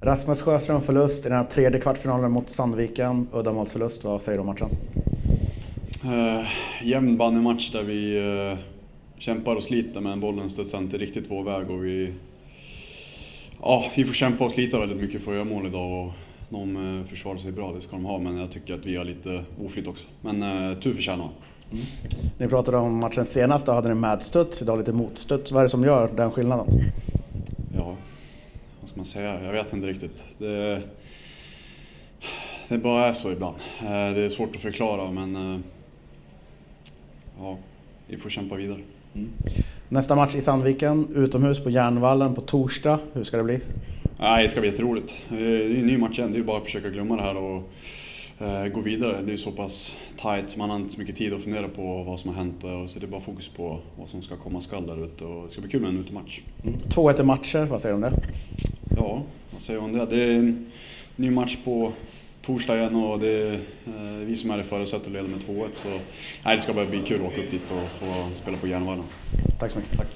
Rasmus Sjöström förlust i den här tredje kvartsfinalen mot Sandviken. Uddamålsförlust, vad säger du om matchen? Uh, jämn bandymatch där vi uh, kämpar och sliter men bollen studsar inte riktigt vår väg och vi... Ja, vi får kämpa och slita väldigt mycket för att göra mål idag och de uh, försvarar sig bra, det ska de ha, men jag tycker att vi har lite oflyt också. Men uh, tur förtjänar mm. Ni pratade om matchen senast, då hade ni medstuds, idag lite motstuds. Vad är det som gör den skillnaden? Vad ska man säga? Jag vet inte riktigt. Det, det bara är så ibland. Det är svårt att förklara men ja, vi får kämpa vidare. Mm. Nästa match i Sandviken, utomhus på Järnvallen på torsdag. Hur ska det bli? Nej, det ska bli jätteroligt. Det är en ny match igen, det är bara att försöka glömma det här och eh, gå vidare. Det är så pass tight så man har inte så mycket tid att fundera på vad som har hänt. Så det är bara fokus på vad som ska komma skall där ute och det ska bli kul med en utematch. Mm. 2-1 i matcher, vad säger du om det? Ja, vad säger om det? Det är en ny match på torsdag igen och det är eh, vi som är i förarsätet och leder med 2-1. Så nej, det ska bara bli kul att åka upp dit och få spela på Järnvallen. Tack så mycket. Tack.